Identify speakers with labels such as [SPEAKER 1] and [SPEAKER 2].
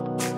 [SPEAKER 1] you.